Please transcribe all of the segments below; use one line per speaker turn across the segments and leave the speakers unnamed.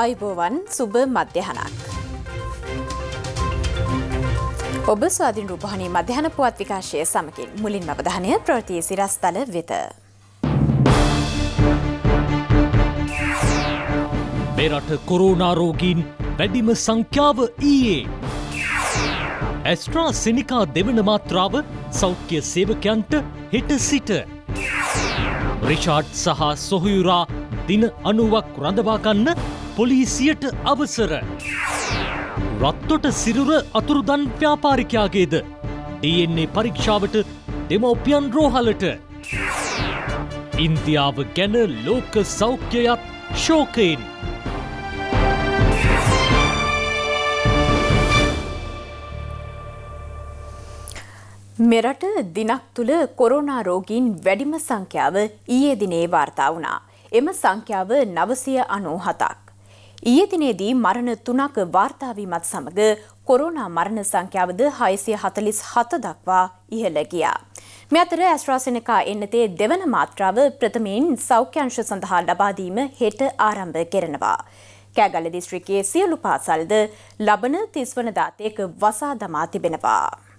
ආයිබෝවන් සුබ මධ්‍යහනක්. ඔබ ස්වාධීන් රූපහණී මධ්‍යහන පුවත් විකාශය සමකින් මුලින් අවධානය ප්‍රවෘතිය සිරස්තල වෙත.
මෙරට කොරෝනාරෝගීන් වැඩිම සංඛ්‍යාව ඊයේ. ඇස්ට්‍රා සිනිකා දෙවන මාත්‍රාව සෞඛ්‍ය සේවකයන්ට හෙට සිට. රිචාඩ් සහ සොහයුරා දින අනුවක් රඳවාගන්න පොලිසියට අවසර. රත්තොට සිරුර අතුරුදන් ව්‍යාපාරිකයාගේද. DNA පරීක්ෂාවට දෙමෝපියන් රෝහලට. ඉන්දියාව ගැන ලෝක සෞඛ්‍යයත් ශෝකයෙන්.
මෙරට දිනක් තුළ කොරෝනා රෝගීන් වැඩිම සංඛ්‍යාව ඊයේ දිනේ වාර්තා වුණා. එම සංඛ්‍යාව නවසය අනෝ හතක්. ඊයේ දිනේදී මරණ තුනක් වාර්තාවීමත් සමග කොරෝනා මරණ සංඛ්‍යාවද හයසිය හතලිස් හත දක්වා ඉහළ ගියා. මෙ අතර ඇස්ට්‍රාසෙනකා එන්නතේ දෙවන මාත්‍රාව ප්‍රථමයෙන් සෞඛ්‍යංශ සඳහා ලබාදීම හෙට ආරම්භ කෙරෙනවා. කෑගල දිස්ත්‍රිකයේ සියලු පාසල්ද ලබන තිස්වන දාතයක වසා දමා තිබෙනවා.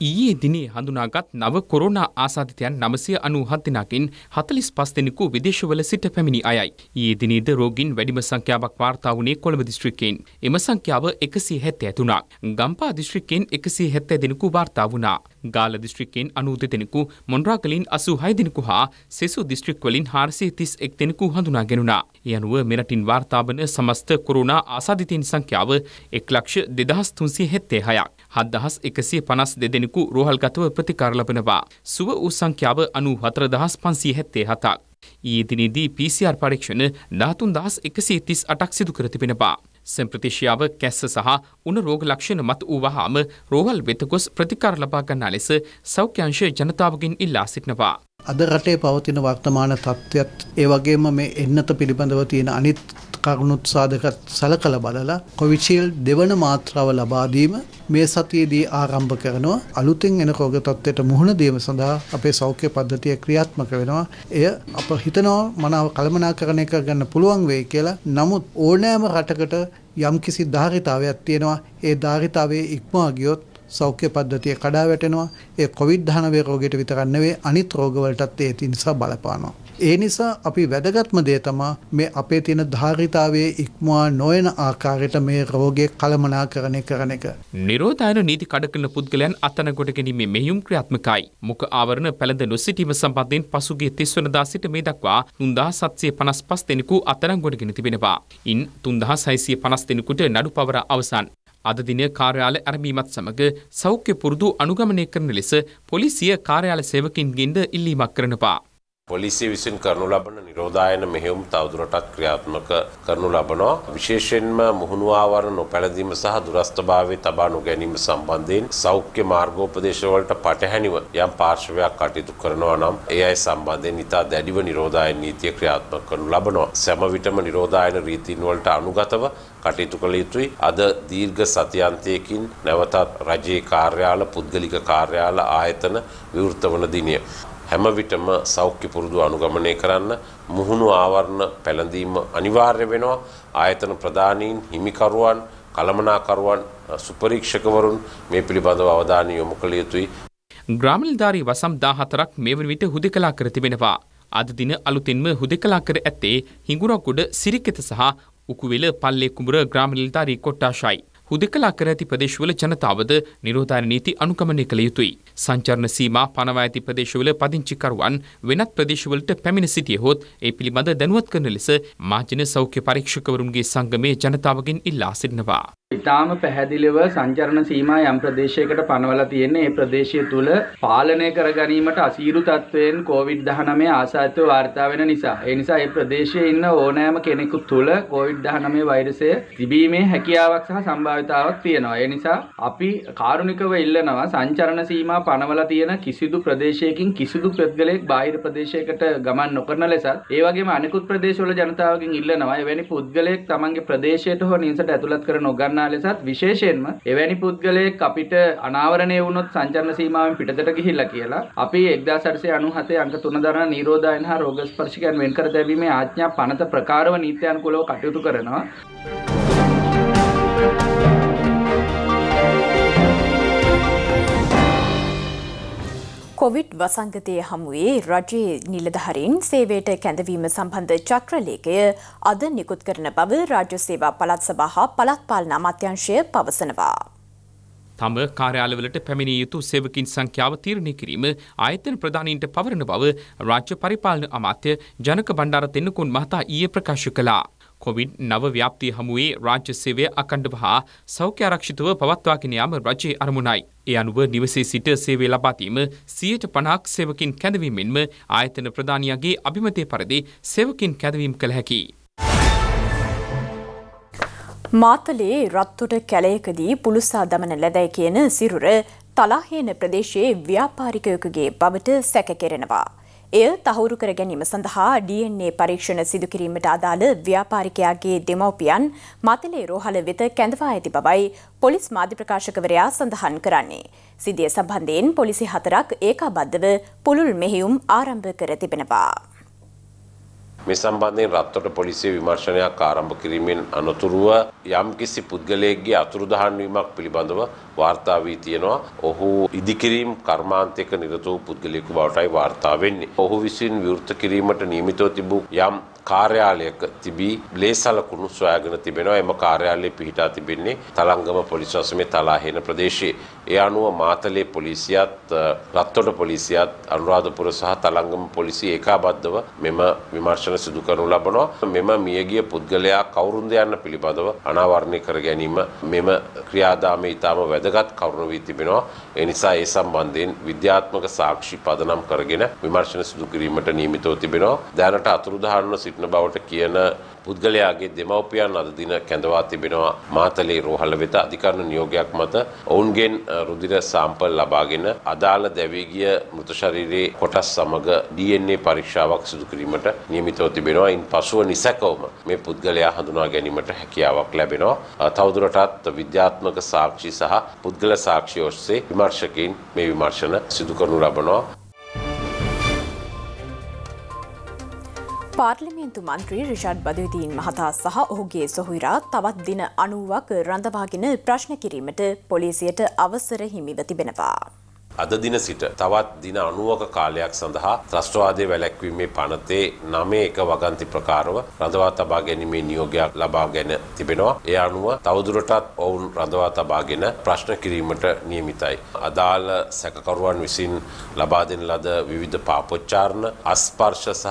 ඊයේ දිනේ හඳුනාගත් නව කොරුණා ආසාධිතයන් නමසය අනූහත් දෙනකින් හතලිස් පස් දෙනෙකු විදේශවල සිට පැමිණි අයයි. ඊයේ දිනේද රෝගින් වැඩිම සංඛ්‍යාවක් වාර්තා වුණේ කොළඹ දිස්ත්‍රික්කයෙන්. එම සංඛ්‍යාව එකසි හැත්ත ඇතුනා. ගම්පා දිස්ත්‍රික්කයෙන් එකසි හැත්ත දෙනෙකු වාර්තා වුණා. ගාල දිස්ත්‍රික්කයෙන් අනූද දෙනෙකු මොන්රාගලින් අසු හය දෙනෙකු හා සෙසු දිස්ත්‍රික්වලින් හාරසේ තිස් එක් දෙනෙකු හඳුනා ගෙනුණා. ඒ අනුව මෙරටින් වාර්තාාවන සමස්ත කොරුණා ආසාධිතයන් සංඛ්‍යාව එක් ලක්ෂ දෙදහස් තුන්සිය හෙත්තේ හයක්. හදදහස් එකසිය පනස් දෙදෙනෙකු රෝහල්ගතව ප්‍රතිකාර ලබනවා. සුව වූ සංඛ්‍යාව අනු හතර දහස් පන්සී හැත්තේ හතක්. ඊදිනේදී PCR පරීක්ෂණ දාතුන් දහස් එකසේ තිස් අටක් සිදු කර තිබෙනවා. සම්ප්‍රතිශයාව කැස්ස සහ උන රෝග ලක්ෂණ මත වූ වහාම රෝහල් වෙත ගොස් ප්‍රතිකාර ලබා ගන්නා ලෙස සෞඛ්‍යංශ ජනතාවගෙන් ඉල්ලා සිටිනවා.
අද රටේ පවතින වර්තමාන තත්ත්වයත් ඒ වගේම මේ එන්නත පිළිබඳව තියෙන අනිත් කරුණුත් සාධකත් සලකල බලලා කොවිචිල් දෙවන මාත්‍රාව ලබාදීම මේ සතියේදී ආරම්භ කරනවා. අලුතෙන් එන රෝග තත්ත්වයට මුහුණ දීම සඳහා අපේ සෞඛ්‍ය පද්ධතිය ක්‍රියාත්මක වෙනවා. එය අප හිතනවා මනාව කළමනාකරණය කරගන්න පුළුවන් වෙයි කියලා. නමුත් ඕනෑම රටකට යම්කිසි ධාරිතාවයක් තියෙනවා. ඒ ධාරිතාවයේ ඉක්මවා ගියොත් සෞඛ්‍ය පද්ධතිය කඩා වැටෙනවා ඒ කොවිඩ් දහනවේ රෝගයට විතරක් නෙවෙයි අනිත් රෝගවලටත් ඒ නිසා බලපානවා. ඒ නිසා අපි වැදගත්ම දේ තමා මේ අපේ තියෙන ධාරිතාවයේ ඉක්මවා නොයන ආකාරයට මේ රෝගය කළමනාකරණය කරන එක.
නිරෝධායන නීති කඩ කරන පුද්ගලයන් අතනකොට ගැනීමේ මෙහිුම් ක්‍රියාත්මකයි. මුඛ ආවරණ පැළඳ නොසිටීම සම්බන්ධයෙන් පසුගිය 30 වනදා සිට මේ දක්වා 3755 දෙනෙකු අත්අඩංගුවටගෙන තිබෙනවා. ඉන් 3650 දෙනෙකුට නඩු පවර අවසන්. අද දින කාර්යාල ඇරඹීමත් සමග සෞඛ්‍ය පුරුදු අනුගමනය කරන ලෙස පොලිසිය කාර්යාල සේවකින්ගෙන්ද ඉල්ලීමක් කරනවා.
පොලිසිය විසින් කරනු ලබන නිරෝධායන මෙහෙයුම් තවදුරටත් ක්‍රියාත්මක කරනු ලබනවා. විශේෂයෙන්ම මුහුණුවාවරණ නොපැළඳීම සහ දුරස්ථභාවය තබා නොගැනීම සම්බන්ධයෙන් සෞඛ්‍ය මාර්ගෝපදේශවලට පටහැනිව යම් පාර්ශවයක් කටයුතු කරනවා නම් ඒ අය සම්බන්ධයෙන් ඉතා දැඩිව නිරෝධායන නීතිය ක්‍රියාත්මක කරනු ලබනවා. සෑම විටම නිරෝධායන රීතීන් වලට අනුගතව කටයුතු කළ යුතුයි. අද දීර්ඝ සතියන්තයකින් නැවතත් රජයේ කාර්යාල පුද්ගලික කාර්යාල ආයතන විවෘත වන දිනය. හැම විටම සෞඛ්‍ය පුරුදු අනුගමනය කරන්න මුහුණු ආවරණ පැළඳීම අනිවාර්ය වෙනවා ආයතන ප්‍රධානීන් හිමිකරුවන් කළමනාකරුවන් සුපරීක්ෂකවරුන් මේ පිළිබඳව අවධානය යොමු කළ යුතුයි.
ග්‍රාමනිලධාරී වසම් 14ක් මේ වන විට හුදකලා කර තිබෙනවා. අද දින අලුතින්ම හුදකලා කර ඇත්තේ හිඟුරක්ගොඩ සිරිකෙත සහ උකුවෙල පල්ලේ කුඹුර ග්‍රාමනිලධාරී කොට්ටාශයි. හුදකලා කර ඇති ප්‍රදේශවල ජනතාවද නිරෝධායන නීති අනුගමනය කළ යුතුයි. සංචරණ සීමා පනවා ඇති ප්‍රදේශවල පදිංචිකරුවන් වෙනත් ප්‍රදේශවලට පැමිණ සිටියහොත් ඒ පිළිබඳ දැනුවත් කරන ලෙස මාජන සෞඛ්‍ය පරීක්ෂකවරුන්ගේ සංගමේ ජනතාවගෙන් ඉල්ලා සිටිනවා.
ඉතාම පැහැදිලිව සංචරණ සීමා යම් ප්‍රදේශයකට පනවලා තියෙන්නේ ඒ ප්‍රදේශය තුල පාලනය කර ගැනීමට අසීරු තත්වයෙන් COVID-19 ආසාදිතව වාර්තා වෙන නිසා ඒ නිසා ඒ ප්‍රදේශයේ ඉන්න ඕනෑම කෙනෙකු තුල COVID-19 වෛරසය තිබීමේ හැකියාවක් සහ සම්භාවිතාවක් තියෙනවා. ඒ නිසා අපි කාරුණිකව ඉල්ලනවා සංචරණ සීමා පනවලා තියෙන කිසිදු ප්‍රදේශයකින් කිසිදු පුද්ගලයෙක් බාහිර ප්‍රදේශයකට ගමන් නොකරන ලෙසත් ඒ වගේම අනෙකුත් ප්‍රදේශවල ජනතාවගෙන් ඉල්ලනවා එවැනි පුද්ගලයෙක් තමන්ගේ ප්‍රදේශයට හෝ නිවසට ඇතුළත් කර නොගන්න ගන්නා ලෙසත් විශේෂයෙන්ම එවැනි පුද්ගලයෙක් අපිට අනාවරණය වුණොත් සංචරණ සීමාවෙන් පිටතට ගිහිල්ලා කියලා අපි 1897 අංක 3 දරන නිරෝධායන හා රෝග ස්පර්ශකයන් වෙන් කර දැමීමේ ආඥා පනත ප්‍රකාරව නීත්‍යානුකූලව කටයුතු කරනවා.
කොවිඩ් වසංගතය හමුවේ රජයේ නිලධහරින් සේවයට කැඳවීම සම්බන්ධ චක්‍රලේකය අද නිකුත් කරන බව රාජ්‍ය සේවා පළත් සභා හා පළත් පාලන අමාත්‍යංශය පවසනවා.
තම කාර්යාලවලට පැමිණිය යුතු සේවකින් සංඛ්‍යාව තීරණය කිරීම ආයතන ප්‍රධානීන්ට පවරන බව රාජ්‍ය පරිපාලන අමාත්‍ය ජනක බණ්ඩාර තෙන්නකුන් මහතා ඊයේ ප්‍රකාශ කළා. කොවිඩ් නව ව්‍යාප්තිය හමුවේ රාජ්‍ය සේවය අකණ්ඩව හා සෞඛ්‍ය ආරක්ෂිතව පවත්වාගෙන යාම රජයේ අරමුණයි. ඒ අනුව නිවසේ සිට සේවය ලබාදීම සියයට පණක් සේවකින් කැඳවීමෙන්ම ආයතන ප්‍රධානියගේ අභිමතය පරිදි සේවකින් කැදවීම් කළ හැකි.
මාතලේ රත්තුට කැලයකදී පුළුසා දමන ලැදැයි කියන සිරුර තලාහේන ප්‍රදේශයේ ව්‍යාපාරිකයකුගේ බවට සැකකෙරෙනවා. එය තහවුරු කර ගැනීම සඳහා DNA පරීක්ෂණ සිදු කිරීමට අදාළ ව්‍යාපාරිකයාගේ දෙමව්පියන් මතලේ රෝහල වෙත කැඳවා ඇති බවයි පොලිස් මාධ්‍ය ප්‍රකාශකවරයා සඳහන් කරන්නේ. සිදිය සම්බන්ධයෙන් පොලිසි හතරක් ඒකාබද්ධව පුළුල් මෙහෙයුම් ආරම්භ කර තිබෙනවා.
මේ සම්බන්ධයෙන් රත්තොට පොලිසිය විමර්ශනයක් ආරම්භ කිරීමෙන් අනතුරුව යම්කිසි පුද්ගලයෙක්ගේ අතුරුදහන් වීමක් පිළිබඳව වාර්තා වී තියෙනවා. ඔහු ඉදිකිරීම් කර්මාන්තයක නිරත වූ පුද්ගලයෙකු බවටයි වාර්තා වෙන්නේ. ඔහු විසින් විවෘත කිරීමට නියමිතව තිබූ යම් කාර්යාලයක තිබී ලේසලකුණු සොයාගෙන තිබෙනවා. එම කාර්යාලය පිහිටා තිබෙන්නේ තලංගම පොලිස් වසමේ තලාහෙන ප්‍රදේශයේ. ඒ අනුව මාතලේ පොලිසියත් රත්තොට පොලිසියත් අනුරාධපුර සහ තලංගම පොලිසිය ඒකාබද්ධව මෙම විමර්ශන සිදු කරනු ලබනවා. මෙම මියගිය පුද්ගලයා කවුරුන්ද යන්න පිළිබඳව අනාවරණය කර ගැනීම මෙම ක්‍රියාදාමයේ ඊටම වැදගත් කරුණ වී තිබෙනවා. ඒ නිසා ඒ සම්බන්ධයෙන් විද්‍යාත්මක සාක්ෂි පදනම් කරගෙන විමර්ශන සිදු කිරීමට නියමිතව තිබෙනවා. දැනට අතුරුදහන්ව සිටින බවට කියන පුද්ගලයාගේ දෙමව්පියන් අද දින කැඳවා තිබෙනවා මාතලේ රෝහල වෙත අධිකරණ නියෝගයක් මත ඔවුන්ගෙන් රුධිර සාම්පල් ලබාගෙන අදාළ දැවී ගිය මෘත ශරීරයේ කොටස් සමග DNA පරීක්ෂාවක් සිදු කිරීමට නියමිතව තිබෙනවා. ඉන් පසුව නිසැකවම මේ පුද්ගලයා හඳුනා ගැනීමට හැකියාවක් ලැබෙනවා. තවදුරටත් විද්‍යාත්මක සාක්ෂි සහ පුද්ගල සාක්ෂි ඔස්සේ විමර්ශකයින් මේ විමර්ශන සිදු කරනු ලබනවා.
පාර්ලිමේන්තු මන්ත්‍රී රිෂඩ් බදවිදීන් මහතා සහ ඔහුගේ සොහොයුරා තවත් දින අනුවක් රඳවාගෙන ප්‍රශ්න කිරීමට පොලිසියට අවසර හිමිව තිබෙනවා.
අද දින සිට තවත් දින 90ක කාලයක් සඳහා ත්‍රස්තවාදයේ වැළැක්වීමේ පනතේ 9 එක වගන්ති ප්‍රකාරව රඳවා තබා ගැනීමේ නියෝගයක් ලබාගෙන තිබෙනවා. ඒ අනුව තවදුරටත් ඔවුන් රඳවා තබාගෙන ප්‍රශ්න කිරීමට නියමිතයි. අදාළ සැකකරුවන් විසින් ලබා දෙන ලද විවිධ පාපොච්චාරණ, අස්පර්ශ සහ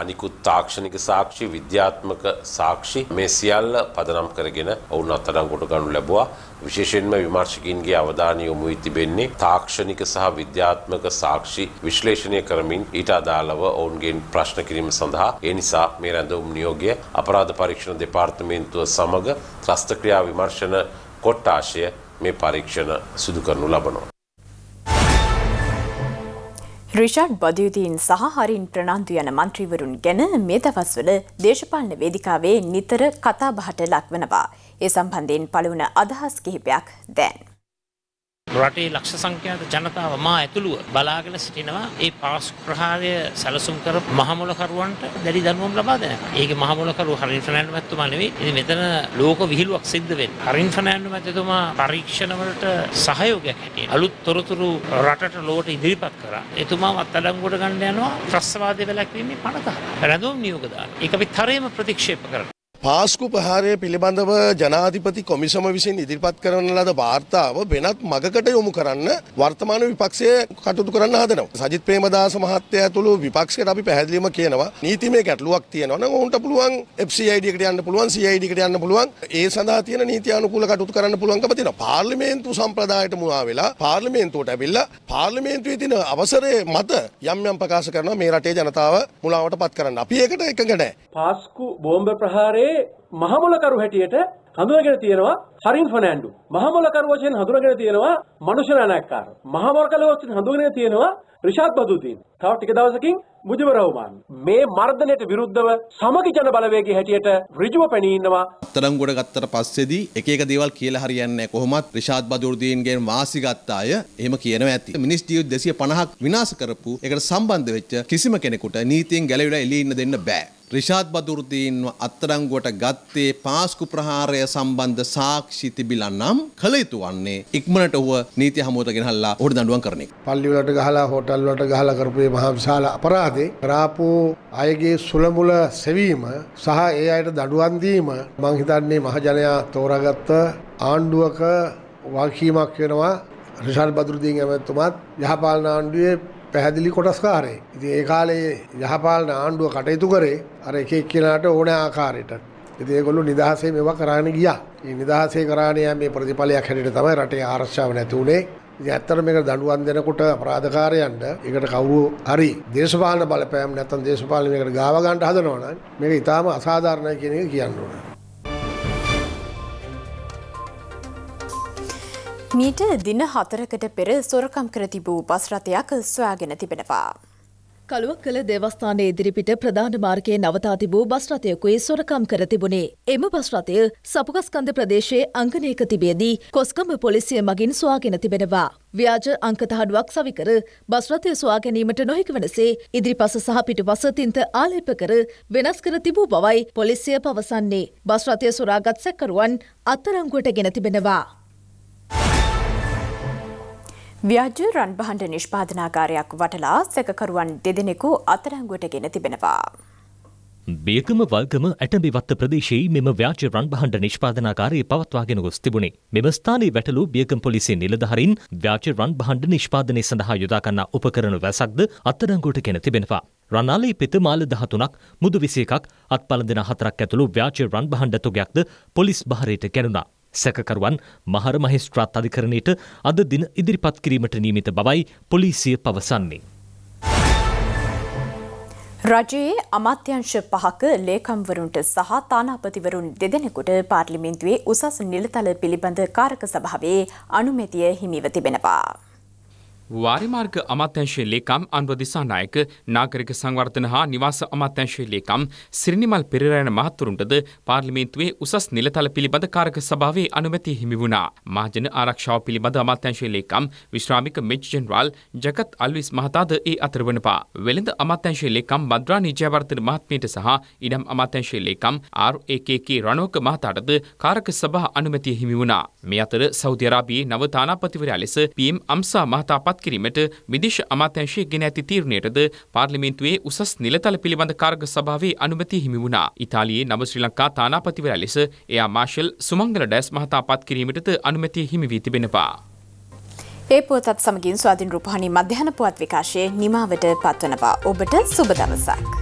අනිකුත් තාක්ෂණික සාක්ෂි, විද්‍යාත්මක සාක්ෂි මේ සියල්ල පදනම් කරගෙන ඔවුන් අත්අඩංගුවට ගනු ලැබුවා. විශේෂයෙන්ම විමර්ශකින්ගේ අවධානය යොමු වී තිබෙන්නේ තාක්ෂණික සහ විද්‍යාත්මක සාක්ෂි විශ්ලේෂණය කරමින් ඊට අදාළව ඔවුන්ගෙන් ප්‍රශ්න කිරීම සඳහා ඒ නිසා මේ රැඳවුම් නියෝගය අපරාධ පරීක්ෂණ දෙපාර්තමේන්තුව සමග ත්‍රස්තක්‍රියා විමර්ශන කොට්ටාශය මේ පරීක්ෂණ සිදු කරනු ලබනවා.
රිෂඩ් බදයුදීන් සහ හරින් ප්‍රනාන්දු යන මන්ත්‍රීවරුන් ගැන මේ දවස්වල දේශපාලන වේදිකාවේ නිතර කතාබහට ලක්වනවා. ඒ සම්බන්ධයෙන් පළවන අදහස් කිහිපයක් දැන්.
රටේ ලක්ෂ සංඛ්‍යාත ජනතාව මා ඇතුළුව බලාගෙන සිටිනවා ඒ පාස් ප්‍රහාරය සැලසුම් කර මහමොලකරුවන්ට දැඩි දනුවම් ලබා දෙනවා. ඒකේ මහමොලකරුව හරින් ෆර්නෑන්ඩෝ මැතිතුමා නෙවෙයි. ඉතින් මෙතන ලෝක විහිළුවක් සිද්ධ වෙන්නේ. හරින් ෆර්නෑන්ඩෝ මැතිතුමා පරීක්ෂණ වලට සහයෝගයක් හැටියට අලුත් තොරතුරු රටට ලෝකට ඉදිරිපත් කරා. එතුමාව අත්අඩංගුවට ගන්න යනවා ත්‍රස්තවාදයේ වැළැක්වීමේ පනත. රැඳවුම් නියෝග දාන. ඒක අපි තරයේම ප්‍රතික්ෂේප කරනවා.
පාස්කු ප්‍රහාරය පිළිබඳව ජනාධිපති කොමිසම විසින් ඉදිරිපත් කරන ලද වාර්තාව වෙනත් මගකට යොමු කරන්න වර්තමාන විපක්ෂය කටයුතු කරන්න හදනවා. සජිත් ප්‍රේමදාස මහත්තයා ඇතුළු විපක්ෂයට අපි පැහැදිලිවම කියනවා නීතිමය ගැටලුවක් තියෙනවා නම් ඔවුන්ට පුළුවන් FCID එකට යන්න පුළුවන් CID එකට යන්න පුළුවන් ඒ සඳහා තියෙන නීති අනුකූල කටයුතු කරන්න පුළුවන්කම තියෙනවා. පාර්ලිමේන්තු සම්ප්‍රදායට මුවා වෙලා පාර්ලිමේන්තුවට ඇවිල්ලා පාර්ලිමේන්තුවේ තියෙන අවසරය මත යම් යම් ප්‍රකාශ කරනවා මේ රටේ ජනතාව මුලාවට පත් කරන්න. අපි ඒකට එකඟ නැහැ.
පාස්කු බෝම්බ ප්‍රහාරයේ මහමොලකරු හැටියට හඳුනගෙන තියෙනවා හරින් ෆර්නෑන්ඩු. මහමොලකරු වශයෙන් හඳුනගෙන තියෙනවා මනුෂ්‍ය නායකකාර. මහමොලකරු වශයෙන් හඳුනගෙන තියෙනවා රිෂාඩ් බදුදීන්. තව ටික දවසකින් මුජිබුර රහ්මාන්. මේ මර්ධනයට විරුද්ධව සමගි ජන බලවේගයේ හැටියට ඍජුව පෙනී ඉන්නවා.
අත්තරංගොඩ ගත්තට පස්සේදී එක එක දේවල් කියලා හරියන්නේ නැහැ. කොහොමත් රිෂාඩ් බදුර්දීන්ගෙන් වාසි ගත්ත අය එහෙම කියනවා ඇති. මිනිස් ජීවිත 250ක් විනාශ කරපු එකට සම්බන්ධ වෙච්ච කිසිම කෙනෙකුට නීතියෙන් ගැලවිලා එළිය ඉන්න දෙන්න බෑ. රිෂාද් බදුර්දීන්ව අත්තරංගුවට ගත්තේ පාස්කු ප්‍රහාරය සම්බන්ධ සාක්ෂි තිබිලා නම් කළ යුතු වන්නේ ඉක්මනට ඔහුව නීති හමුවට ගෙනහල්ලා ඔහුට දඬුවම් කරන එක.
පල්ලි වලට ගහලා හෝටල් වලට ගහලා කරපු මේ මහා විශාල අපරාධේ කරාපු අයගේ සුළමුල සෙවීම සහ ඒ අයට දඬුවම් දීම මං හිතන්නේ මහජනයා තෝරාගත්ත ආණ්ඩුවක වගකීමක් වෙනවා රිෂාඩ් බදුරුදීන් ඇමතුමාත් යහපාලන ආණ්ඩුවේ පැහැදිලි කොටස්කාරේ. ඉතින් ඒ කාලේ යහපාලන ආණ්ඩුව කටයුතු කරේ අර එක එක්කෙනාට ඕන ආකාරයට. ඉතින් ඒගොල්ලෝ නිදහසේ මේවා කරාගෙන ගියා. මේ නිදහසේ කරානේ මේ ප්‍රතිඵලයක් හැටියට තමයි රටේ ආරක්ෂාව නැති උනේ. ඉතින් ඇත්තට මේක දඬුවම් දෙනකොට අපරාධකාරයන්ට ඒකට කවුරු හරි දේශපාලන බලපෑම් නැත්නම් දේශපාලන මේකට ගාව ගන්න හදනවා නම් මේක ඊටාම අසාධාරණයි කියන එක කියන්න ඕනේ.
මීට දින හතරකට පෙර සොරකම් කර තිබූ බස් රථයක් සොයාගෙන තිබෙනවා.
කළුවක් කළ දේවස්ථානයේ ඉදිරිපිට ප්‍රධාන මාර්ගයේ නවතා තිබූ බස් රථයකුයි සොරකම් කර තිබුණේ. එම බස් රථය සපුගස්කන්ද ප්‍රදේශයේ අංගනයක තිබියදී කොස්කම පොලිසිය මගින් සොයාගෙන තිබෙනවා. ව්‍යාජ අංකතහඩුවක් සවිකර බස් රථය සොයා ගැනීමට නොහැකි වනසේ ඉදිරිපස සහ පිටුපස තින්ත ආලේප කර වෙනස් කර තිබූ බවයි පොලිසිය පවසන්නේ. බස් රථය සොරාගත් සැකරුවන් අත්තරංගුවට ගෙන තිබෙනවා.
ව්‍යාජ රන් බහන්ඩ නිෂ්පාදනාකාරයක් වටලා සැකකරුවන් දෙදෙනෙකු අතරංගුවට ගෙන තිබෙනවා.
බේකම වල්ගම ඇටඹිවත්ත ප්‍රදේශයේ මෙම ව්‍යාජ රන් බහන්ඩ නිෂ්පාදනාකාරය පවත්වාගෙන ගොස් තිබුණේ. මෙම ස්ථානයේ වැටලු බියකම් පොලිසිය නිලධහරින් ව්‍යාජ රන් බහන්ඩ නිෂ්පාදනය සඳහා යොදාකන්නා උපකරණ වැසක්ද අත්තරංගුවට ගෙන තිබෙනවා. රනාලේ පෙත මාල දහතුනක් මුදු විසි එකක් අත්පලඳන හතරක් ඇතුළු ව්‍යාජ රන් බහන්ඩ තුගයක්ද පොලිස් භාරයට ගැනුණා. සැකකරුවන් මහර මහෙස්ත්‍රාත් අධිකරණයට අද දින ඉදිරිපත් කිරීමට නීමිත බවයි පොලිසිය පවසන්නේ.
රජයේ අමාත්‍යංශ පහක ලේකම්වරුන්ට සහ තානාපතිවරුන් දෙදෙනෙකුට පාර්ලිමේන්තුවේ උසස් නිලතල පිළිබඳ කාරක සභාවේ අනුමැතිය හිමිව තිබෙනවා.
වාරිමාර්ග අමාත්‍යංශයේ ලේකම් අන්ව දිසානායක නාගරික සංවර්ධන හා නිවාස අමාත්‍යංශයේ ලේකම් සිරිනිමල් පෙරේරා යන මහත්වරුන්ටද පාර්ලිමේන්තුවේ උසස් නිලතල පිළිබඳ කාරක සභාවේ අනුමැතිය හිමි වුණා. මහජන ආරක්ෂාව පිළිබඳ අමාත්‍යංශයේ ලේකම් විශ්‍රාමික මෙජ් ජෙනරාල් ජගත් අල්විස් මහතාද ඒ අතර වනපා. වෙළඳ අමාත්‍යංශයේ ලේකම් බද්රානි ජයවර්ධන මහත්මියට සහ ඉඩම් අමාත්‍යංශයේ ලේකම් ආර්.ඒ.කේ.කේ රණෝක මහතාටද කාරක සභා අනුමැතිය හිමි වුණා. මේ අතර සෞදි අරාබියේ නව තානාපතිවරයා ලෙස පී.එම්. අම්සා මහතා පත් කිරීමට විදේශ අමාත්‍යංශය ගෙන ඇති තීරණයටද පාර්ලිමේන්තුවේ උසස් නිලතල පිළිබඳ කාර්ග සභාවේ අනුමැතිය හිමි වුණා. ඉතාලියේ නව ශ්‍රී ලංකා තානාපතිවරයා ලෙස එයා මාර්ෂල් සුමංගල ඩැස් මහතා පත් කිරීමටද අනුමැතිය හිමි වී තිබෙනවා.
ඒ පුවතත් සමගින් ස්වාධීන් රූපහානි මධ්‍යහන පුවත් විකාශය නිමාවට පත්වනවා. ඔබට සුබ දවසක්.